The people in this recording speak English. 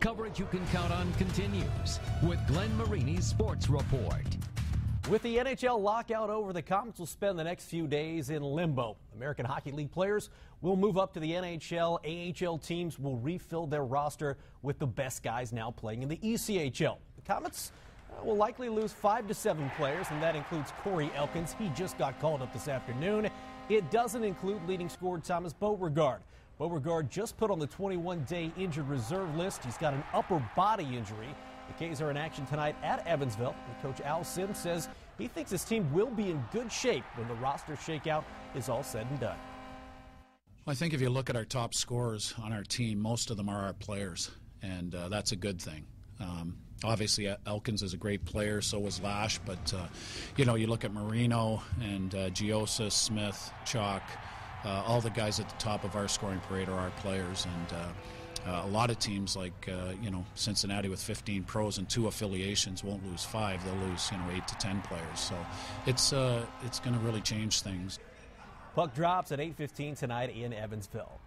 Coverage you can count on continues with Glenn Marini's Sports Report. With the NHL lockout over, the Komets will spend the next few days in limbo. American Hockey League players will move up to the NHL. AHL teams will refill their roster with the best guys now playing in the ECHL. The Komets uh, will likely lose five to seven players, and that includes Corey Elkins. He just got called up this afternoon. It doesn't include leading scorer Thomas Beauregard. Beauregard just put on the 21-day injured reserve list. He's got an upper body injury. The K's are in action tonight at Evansville. And Coach Al Sims says he thinks his team will be in good shape when the roster shakeout is all said and done. Well, I think if you look at our top scorers on our team, most of them are our players, and uh, that's a good thing. Um, obviously, Elkins is a great player, so was Lash, but uh, you know, you look at Marino and uh, Smith, Chalk, uh, all the guys at the top of our scoring parade are our players, and uh, uh, a lot of teams like uh, you know Cincinnati with 15 pros and two affiliations won't lose five; they'll lose you know eight to ten players. So it's uh, it's going to really change things. Puck drops at 8:15 tonight in Evansville.